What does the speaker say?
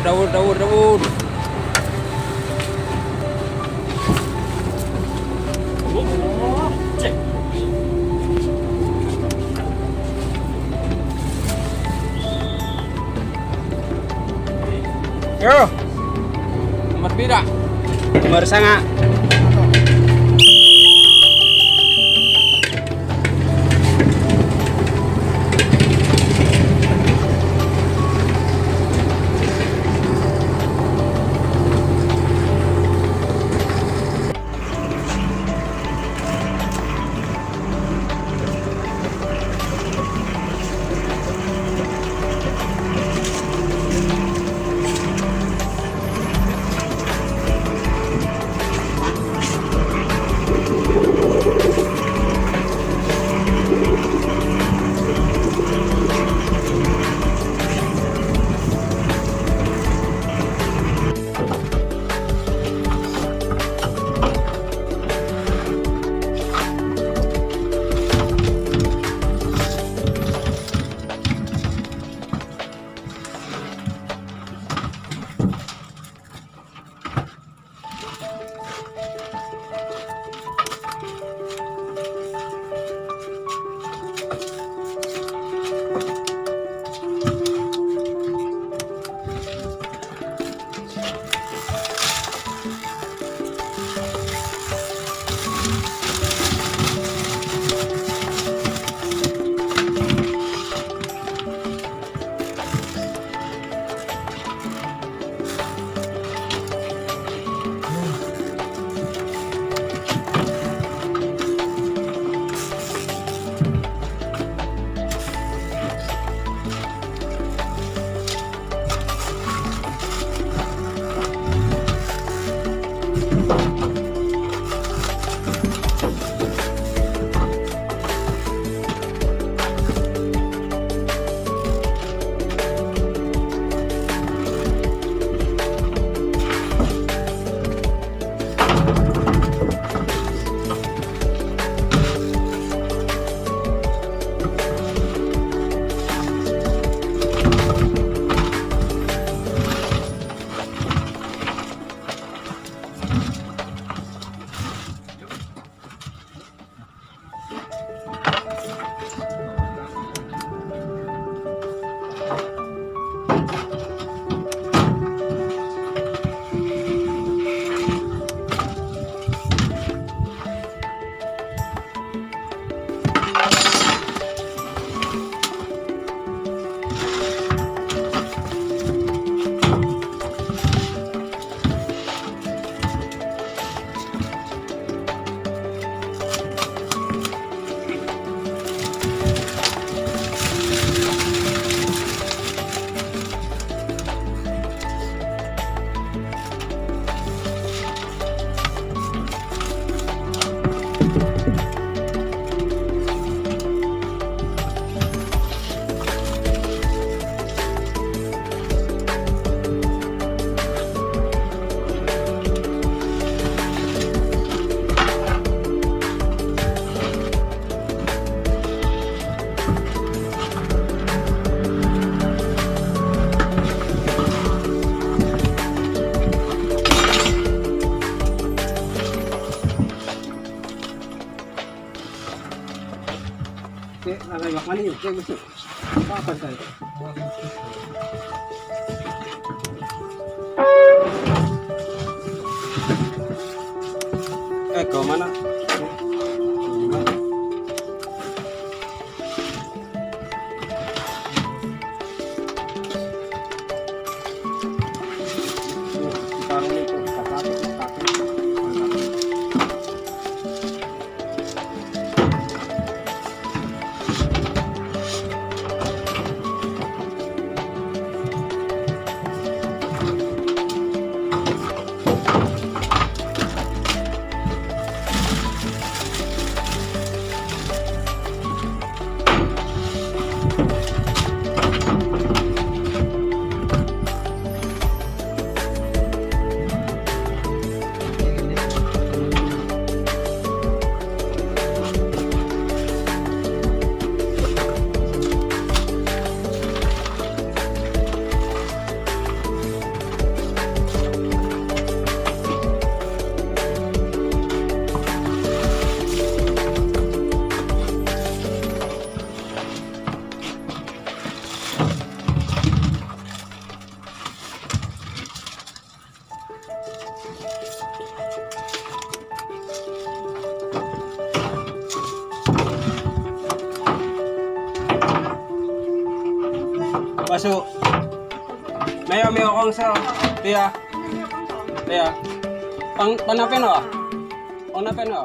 dawur dawur dawur dawur Cek. yo nomor pira Nomor sanga. Money వచ్చే పడతాయి कमाना masuk. Mayo, mayo kong sa. Tiya. Tiya. Pang, panapin o. Panapin o.